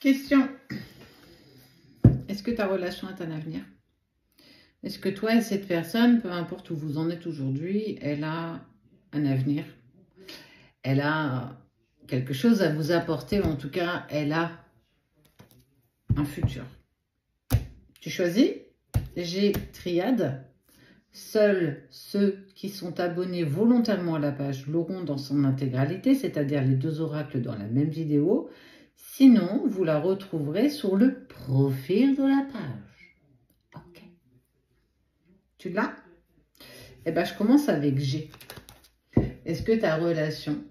Question. Est-ce que ta relation a un avenir? Est-ce que toi et cette personne, peu importe où vous en êtes aujourd'hui, elle a un avenir? Elle a quelque chose à vous apporter, ou en tout cas, elle a un futur? Tu choisis? J'ai triade. Seuls ceux qui sont abonnés volontairement à la page l'auront dans son intégralité, c'est-à-dire les deux oracles dans la même vidéo. Sinon, vous la retrouverez sur le profil de la page. Ok. Tu l'as? Eh bien, je commence avec G. Est-ce que ta relation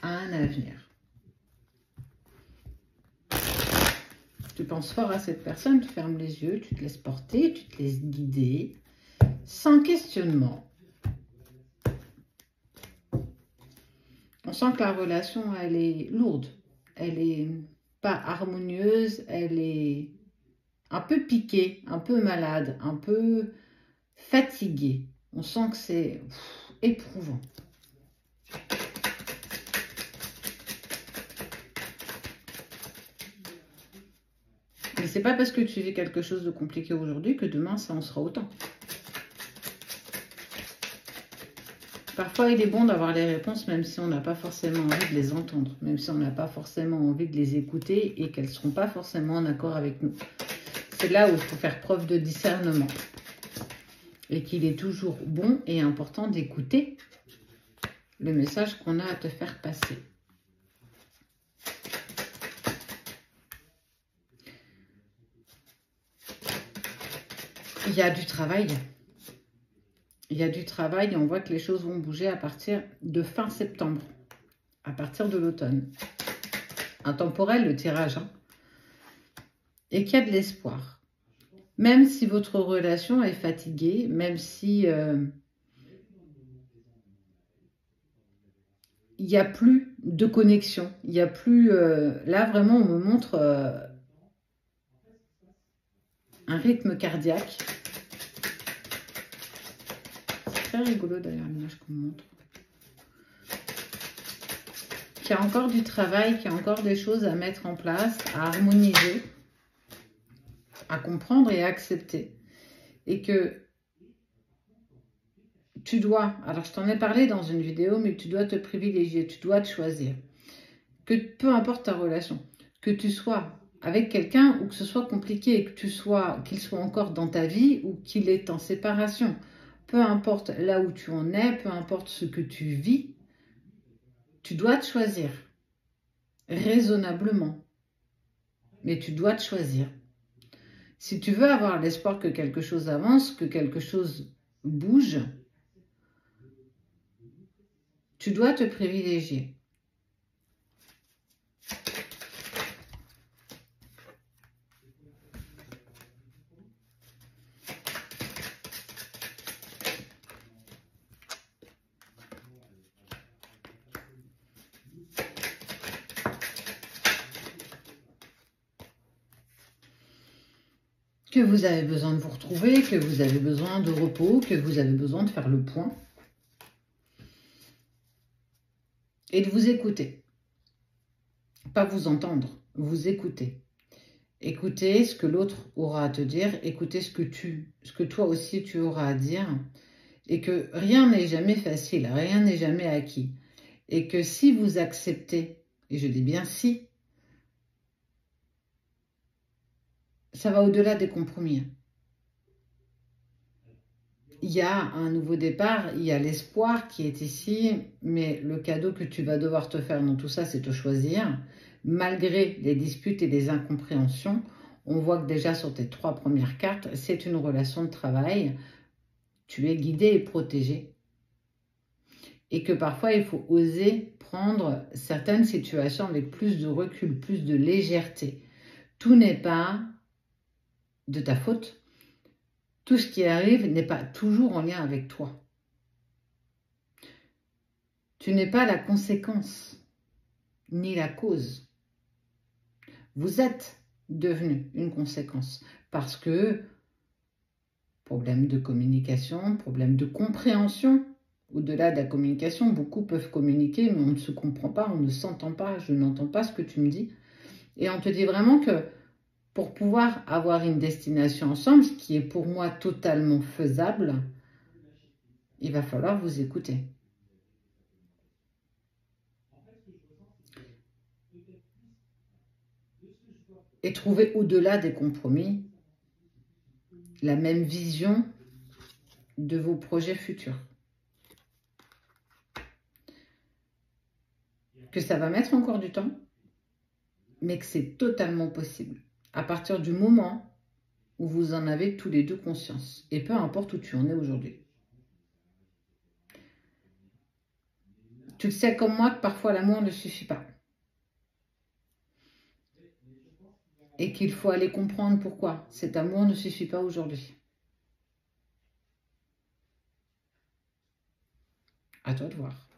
a un avenir? Tu penses fort à cette personne, tu fermes les yeux, tu te laisses porter, tu te laisses guider sans questionnement. On sent que la relation, elle est lourde. Elle est pas harmonieuse, elle est un peu piquée, un peu malade, un peu fatiguée. On sent que c'est éprouvant. Mais c'est pas parce que tu vis quelque chose de compliqué aujourd'hui que demain ça en sera autant. Parfois, il est bon d'avoir les réponses, même si on n'a pas forcément envie de les entendre, même si on n'a pas forcément envie de les écouter et qu'elles ne seront pas forcément en accord avec nous. C'est là où il faut faire preuve de discernement. Et qu'il est toujours bon et important d'écouter le message qu'on a à te faire passer. Il y a du travail il y a du travail et on voit que les choses vont bouger à partir de fin septembre, à partir de l'automne. Intemporel le tirage, hein. et qu'il y a de l'espoir. Même si votre relation est fatiguée, même si euh, il n'y a plus de connexion, il n'y a plus... Euh, là, vraiment, on me montre euh, un rythme cardiaque rigolo d'ailleurs l'image qu'on montre. Qu'il y a encore du travail, qu'il y a encore des choses à mettre en place, à harmoniser, à comprendre et à accepter. Et que tu dois, alors je t'en ai parlé dans une vidéo, mais tu dois te privilégier, tu dois te choisir. Que peu importe ta relation, que tu sois avec quelqu'un ou que ce soit compliqué, que tu sois, qu'il soit encore dans ta vie ou qu'il est en séparation, peu importe là où tu en es, peu importe ce que tu vis, tu dois te choisir raisonnablement. Mais tu dois te choisir. Si tu veux avoir l'espoir que quelque chose avance, que quelque chose bouge, tu dois te privilégier. Que vous avez besoin de vous retrouver, que vous avez besoin de repos, que vous avez besoin de faire le point. Et de vous écouter. Pas vous entendre, vous écouter. Écoutez ce que l'autre aura à te dire, écoutez ce que tu, ce que toi aussi tu auras à dire, et que rien n'est jamais facile, rien n'est jamais acquis, et que si vous acceptez, et je dis bien si, ça va au-delà des compromis. Il y a un nouveau départ, il y a l'espoir qui est ici, mais le cadeau que tu vas devoir te faire dans tout ça, c'est te choisir. Malgré les disputes et les incompréhensions, on voit que déjà sur tes trois premières cartes, c'est une relation de travail. Tu es guidé et protégé. Et que parfois, il faut oser prendre certaines situations avec plus de recul, plus de légèreté. Tout n'est pas de ta faute, tout ce qui arrive n'est pas toujours en lien avec toi. Tu n'es pas la conséquence, ni la cause. Vous êtes devenu une conséquence parce que problème de communication, problème de compréhension, au-delà de la communication, beaucoup peuvent communiquer, mais on ne se comprend pas, on ne s'entend pas, je n'entends pas ce que tu me dis. Et on te dit vraiment que pour pouvoir avoir une destination ensemble, ce qui est pour moi totalement faisable, il va falloir vous écouter. Et trouver au-delà des compromis la même vision de vos projets futurs. Que ça va mettre encore du temps, mais que c'est totalement possible. À partir du moment où vous en avez tous les deux conscience. Et peu importe où tu en es aujourd'hui. Tu le sais comme moi que parfois l'amour ne suffit pas. Et qu'il faut aller comprendre pourquoi cet amour ne suffit pas aujourd'hui. À toi de voir.